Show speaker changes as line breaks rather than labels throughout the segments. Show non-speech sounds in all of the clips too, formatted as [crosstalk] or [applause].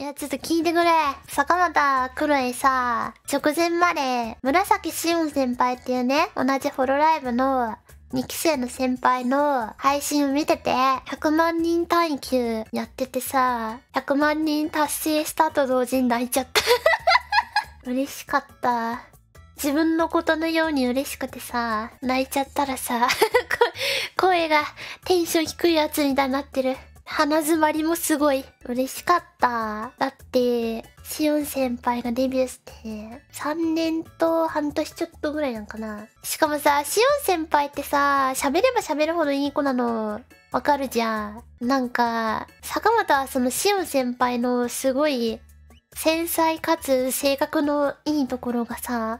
いや、ちょっと聞いてくれ。坂本クロエさ、直前まで、紫しおん先輩っていうね、同じホロライブの2期生の先輩の配信を見てて、100万人単位級やっててさ、100万人達成したと同時に泣いちゃった。[laughs] 嬉しかった。自分のことのように嬉しくてさ、泣いちゃったらさ、[laughs] 声がテンション低いやつみたいになってる。鼻詰まりもすごい嬉しかった。だって、シオン先輩がデビューして、3年と半年ちょっとぐらいなんかな。しかもさ、シオン先輩ってさ、喋れば喋るほどいい子なの、わかるじゃん。なんか、坂本はそのシオン先輩のすごい、繊細かつ性格のいいところがさ、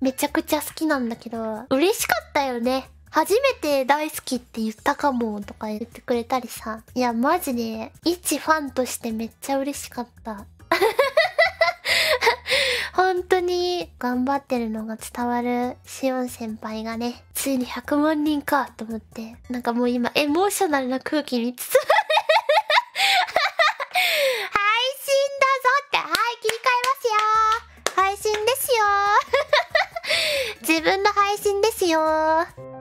めちゃくちゃ好きなんだけど、嬉しかったよね。初めて大好きって言ったかもとか言ってくれたりさ。いや、マジで、一ファンとしてめっちゃ嬉しかった。[laughs] 本当に頑張ってるのが伝わるシオン先輩がね、ついに100万人かと思って、なんかもう今エモーショナルな空気に包まれ [laughs] 配信だぞって、はい、切り替えますよ。配信ですよ。[laughs] 自分の配信ですよ。